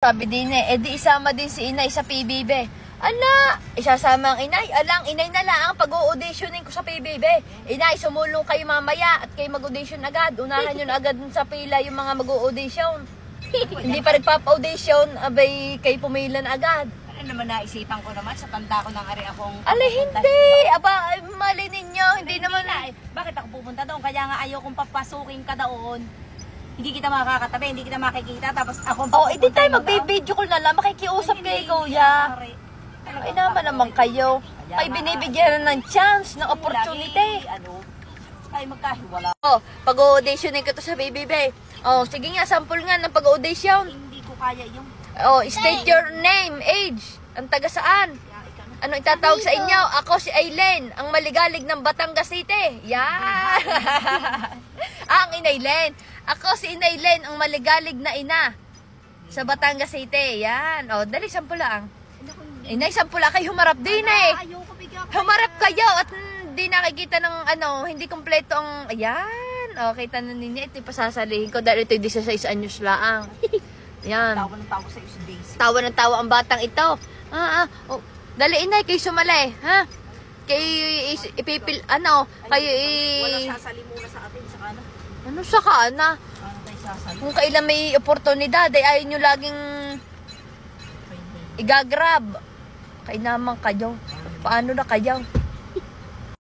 Sabi din eh, edi isama din si inay sa PBB. Ala, isasama ang inay. Alang, inay na lang pag-auditionin ko sa PBB. Inay, sumulong kayo mamaya at kayo mag-audition agad. Unahan nyo na agad sa pila yung mga mag-audition. Hindi pa nagpapa-audition, abay kayo pumila na agad. Ano naman naisipan ko naman sa tanda ko ng ari akong... Ala, hindi. Aba, mali ninyo. Hindi naman. na eh. Bakit ako pupunta doon? Kaya nga ayaw kong papasukin ka doon. Hindi kita makakatabi, hindi kita makikita. Tapos ako Oh, edi tayo magbibideo ko na lang. Makikiusap kay kuya. Ay naman naman kayo. Ay binibigyan na ng chance, ng opportunity. Ano? Ay magkahiwala. Oh, pag-auditionin ko to sa BBB. Oh, sige nga, sample nga ng pag-audition. Hindi ko kaya yung... Oh, state your name, age, ang taga saan. Ano itatawag sa inyo? Ako si Aileen, ang maligalig ng Batangas City. Yan. ang Inaylen. Ako si Inaylen, ang maligalig na ina sa Batangas City. Yan. Oh, dali, sample lang. Inay, sample lang. Kayo humarap din eh. Bigyan ko. Humarap kayo at hindi nakikita ng ano, hindi kompleto ang, ayan. O, kita na ninyo, ito yung pasasalihin ko dahil ito yung 16 anyos lang. Yan. Tawa ng tawa sa isang days. Tawa ng tawa ang batang ito. Ah, ah. Oh, dali inay, kayo sumali, ha? Kayo ipipil, ano, kayo Wala i... sasali muna sa atin. Ano sa sasali? Kung kailan may oportunidad, ay ayaw nyo laging igagrab. Kaya naman kayo. Paano na kayo?